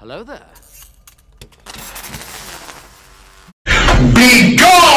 Hello there. Be gone!